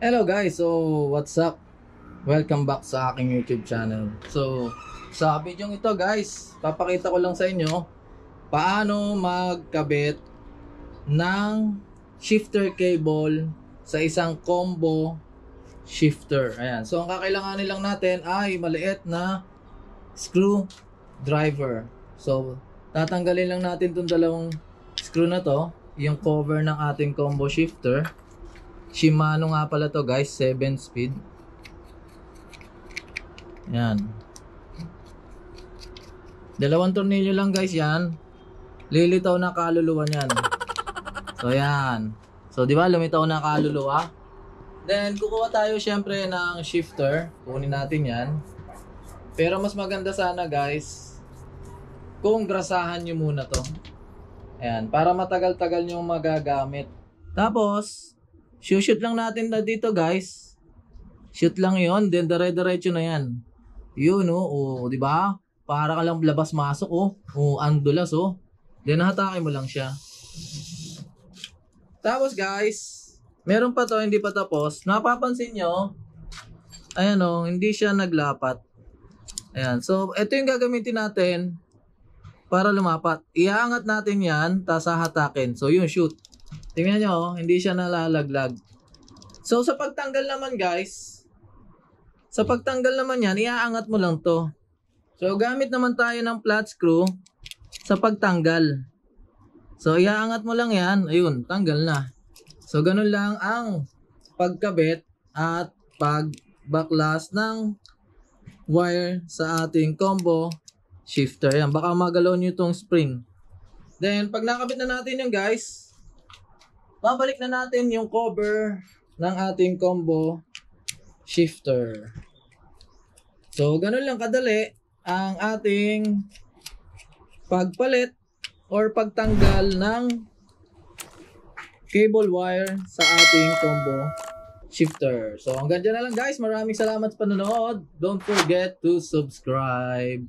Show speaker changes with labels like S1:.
S1: Hello guys, so what's up? Welcome back sa aking YouTube channel. So, sa video ito guys, papakita ko lang sa inyo paano magkabit ng shifter cable sa isang combo shifter. Ayan. So, ang kakailanganin lang natin ay maliit na screw driver. So, tatanggalin lang natin itong dalawang screw na to, yung cover ng ating combo shifter. Shimano nga pala to guys, 7 speed. Yan. Dalawang tornilyo lang guys yan. Lilitaw na kaluluwa niyan. So yan. So di ba lumitaw na kaluluwa? Then kukuha tayo syempre ng shifter. Kunin natin yan. Pero mas maganda sana guys kung grasahan nyo muna to. Ayan, para matagal-tagal nyo magagamit. Tapos, shoot lang natin na dito guys. Shoot lang yon then dire-diretso na yan. Yun oh, oh di ba? Para ka lang labas-masok oh. Oh, andulas oh. Then hatake mo lang siya. Tapos guys, meron pa to hindi pa tapos. Napapansin nyo, ayan oh, hindi siya naglapat. Ayan, so ito yung gagamitin natin para lumapat. Iaangat natin yan, tapos hahatakin. So yun, shoot. Tingnan nyo, oh, hindi siya nalalaglag. So sa pagtanggal naman guys, sa pagtanggal naman yan, iaangat mo lang to. So gamit naman tayo ng flat screw sa pagtanggal. So iaangat mo lang yan, ayun, tanggal na. So ganun lang ang pagkabit at pagbaklas ng wire sa ating combo shifter. Yan, baka magalaw nyo itong spring. Then, pag nakabit na natin yung guys, babalik na natin yung cover ng ating combo shifter. So, ganun lang kadali ang ating pagpalit or pagtanggal ng cable wire sa ating combo shifter. So, hanggang dyan na lang guys. Maraming salamat sa panonood. Don't forget to subscribe.